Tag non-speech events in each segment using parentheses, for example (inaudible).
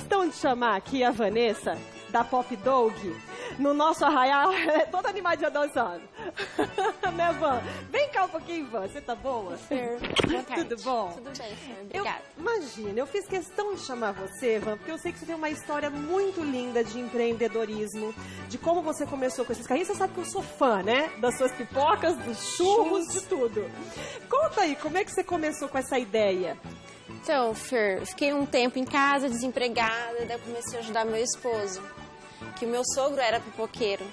questão de chamar aqui a Vanessa, da Pop Dog, no nosso arraial, ela (laughs) é toda animadinha dançando. (laughs) né, Van? Vem cá um pouquinho, Van. Você tá boa? Fer, boa tarde. Tudo bom? Tudo bem. Eu, Obrigada. imagina, eu fiz questão de chamar você, Van, porque eu sei que você tem uma história muito linda de empreendedorismo, de como você começou com esses carrinhos. Você sabe que eu sou fã, né? Das suas pipocas, dos churros, de tudo. Conta aí, como é que você começou com essa ideia? Então, Fer, fiquei um tempo em casa, desempregada, daí comecei a ajudar meu esposo. Que o meu sogro era pipoqueiro.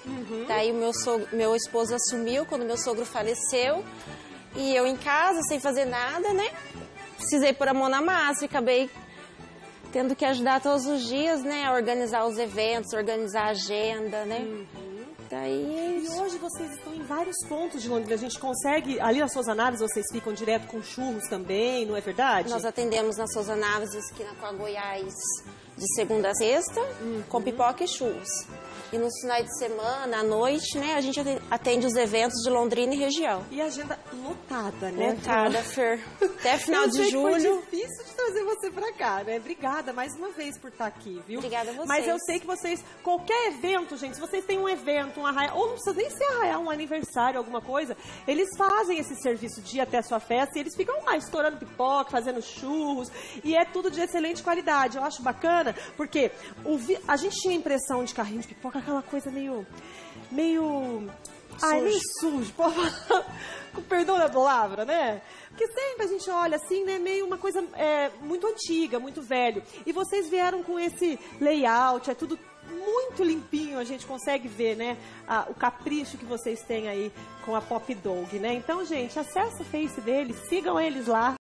Daí o meu, sogro, meu esposo assumiu quando meu sogro faleceu. E eu em casa, sem fazer nada, né? Precisei pôr a mão na massa e acabei tendo que ajudar todos os dias, né? A organizar os eventos, organizar a agenda, né? Daí E hoje vocês estão em vários pontos de Londrina. A gente consegue, ali nas suas análises, vocês ficam direto com churros também, não é verdade? Nós atendemos nas Souza Naves, esquina com a Goiás, de segunda a sexta, com pipoca e churros. E nos finais de semana, à noite, né, a gente atende os eventos de Londrina e região. E agenda lotada, né? Lotada, Fer. (laughs) Até final de julho. Foi difícil de cá, né? Obrigada mais uma vez por estar aqui, viu? Obrigada a vocês. Mas eu sei que vocês, qualquer evento, gente, se vocês têm um evento, um arraial, ou não precisa nem ser arraial, um aniversário, alguma coisa, eles fazem esse serviço de ir até a sua festa e eles ficam lá estourando pipoca, fazendo churros, e é tudo de excelente qualidade. Eu acho bacana, porque vi- a gente tinha a impressão de carrinho de pipoca, aquela coisa meio. meio. Ai, meio sujo, pô. Perdão da palavra, né? Porque sempre a gente olha assim, né? Meio uma coisa é, muito antiga, muito velho. E vocês vieram com esse layout, é tudo muito limpinho, a gente consegue ver, né? a- o capricho que vocês têm aí com a Pop Dog, né? Então, gente, acessa o Face deles, sigam eles lá.